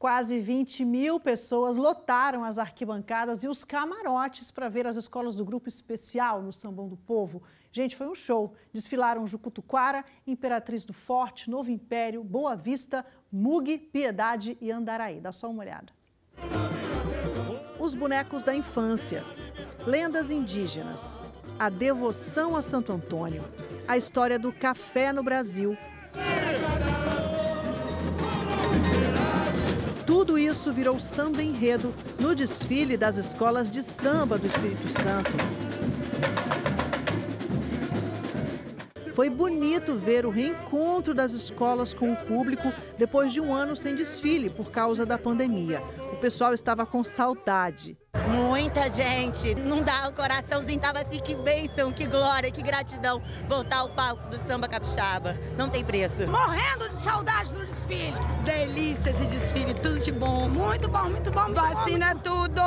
Quase 20 mil pessoas lotaram as arquibancadas e os camarotes para ver as escolas do Grupo Especial no Sambão do Povo. Gente, foi um show. Desfilaram Jucutuquara, Imperatriz do Forte, Novo Império, Boa Vista, Mugue, Piedade e Andaraí. Dá só uma olhada. Os bonecos da infância, lendas indígenas, a devoção a Santo Antônio, a história do café no Brasil Tudo isso virou samba enredo no desfile das escolas de samba do Espírito Santo. Foi bonito ver o reencontro das escolas com o público depois de um ano sem desfile por causa da pandemia. O pessoal estava com saudade. Muita gente, não dá o coraçãozinho, tava assim, que bênção, que glória, que gratidão voltar ao palco do samba capixaba. Não tem preço. Morrendo de saudade do desfile. Delícia esse desfile, tudo de bom. Muito bom, muito bom. Muito Vacina bom. tudo,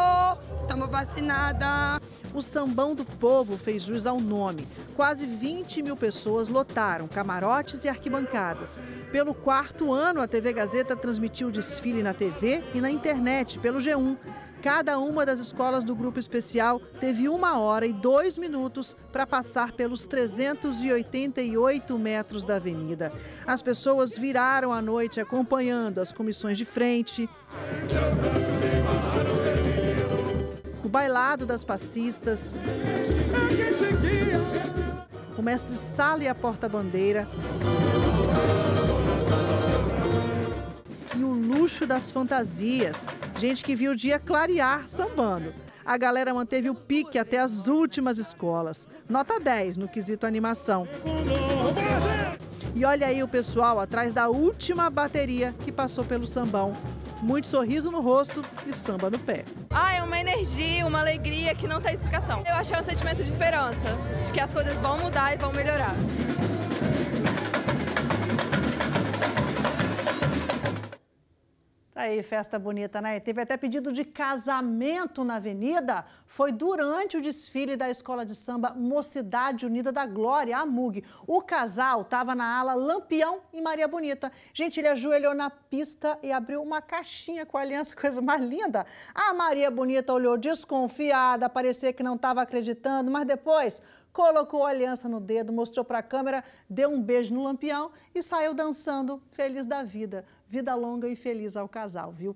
estamos vacinada. O Sambão do Povo fez jus ao nome. Quase 20 mil pessoas lotaram camarotes e arquibancadas. Pelo quarto ano, a TV Gazeta transmitiu o desfile na TV e na internet, pelo G1. Cada uma das escolas do grupo especial teve uma hora e dois minutos para passar pelos 388 metros da avenida. As pessoas viraram a noite acompanhando as comissões de frente, bailado das passistas, o mestre Sala e a porta-bandeira e o luxo das fantasias. Gente que viu o dia clarear sambando. A galera manteve o pique até as últimas escolas. Nota 10 no quesito animação. E olha aí o pessoal atrás da última bateria que passou pelo sambão. Muito sorriso no rosto e samba no pé. Ah, é uma energia, uma alegria que não tem explicação. Eu acho que é um sentimento de esperança, de que as coisas vão mudar e vão melhorar. Aí, festa bonita, né? Teve até pedido de casamento na avenida. Foi durante o desfile da escola de samba Mocidade Unida da Glória, a MUG. O casal estava na ala Lampião e Maria Bonita. Gente, ele ajoelhou na pista e abriu uma caixinha com a aliança, coisa mais linda. A Maria Bonita olhou desconfiada, parecia que não estava acreditando, mas depois colocou a aliança no dedo, mostrou para a câmera, deu um beijo no lampião e saiu dançando, feliz da vida. Vida longa e feliz ao casal, viu?